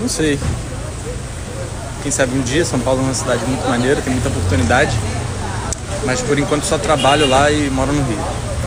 Não sei. Quem sabe um dia São Paulo é uma cidade muito maneira, tem muita oportunidade. Mas por enquanto só trabalho lá e moro no Rio.